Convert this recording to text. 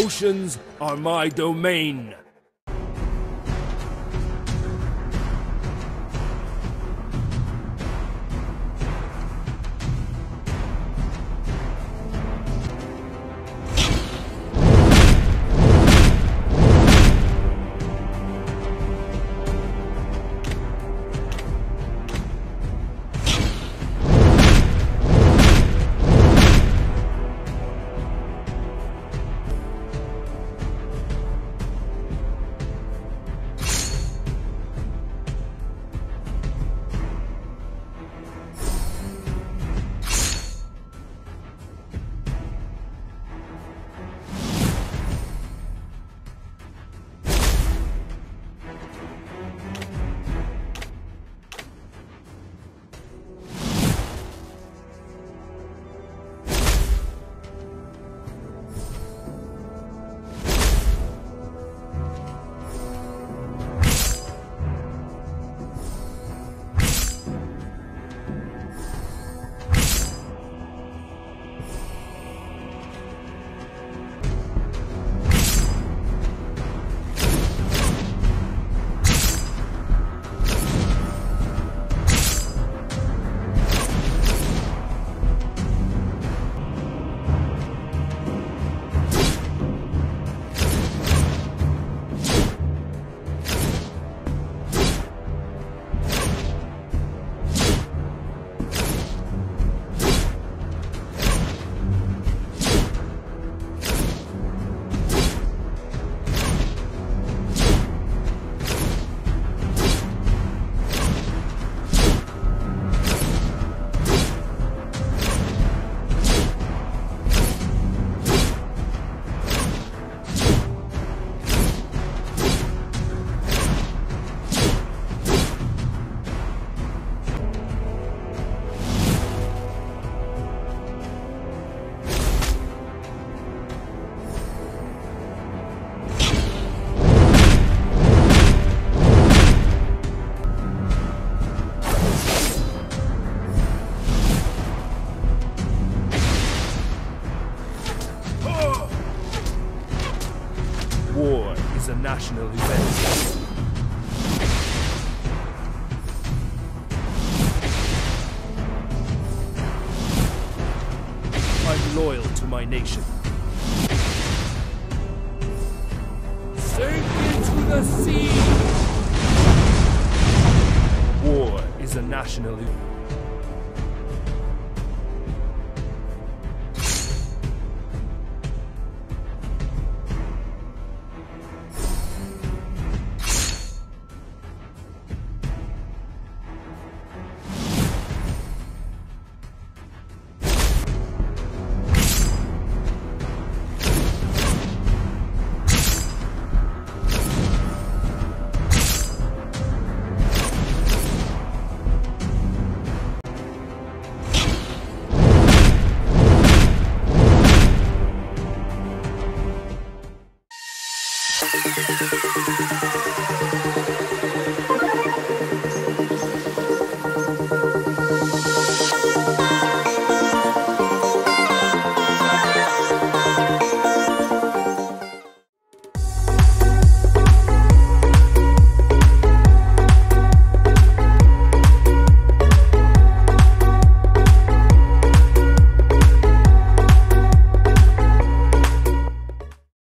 Oceans are my domain. National event. I'm loyal to my nation. Sink into the sea! War is a national event.